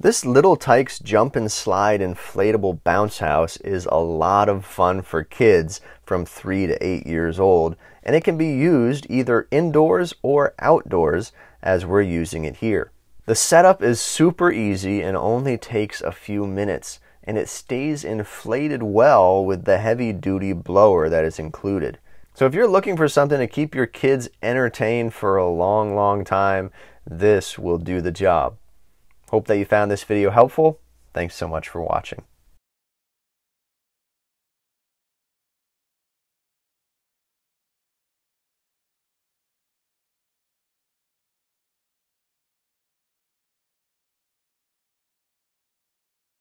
This Little Tikes jump and slide inflatable bounce house is a lot of fun for kids from 3 to 8 years old, and it can be used either indoors or outdoors as we're using it here. The setup is super easy and only takes a few minutes, and it stays inflated well with the heavy duty blower that is included. So if you're looking for something to keep your kids entertained for a long, long time, this will do the job. Hope that you found this video helpful. Thanks so much for watching.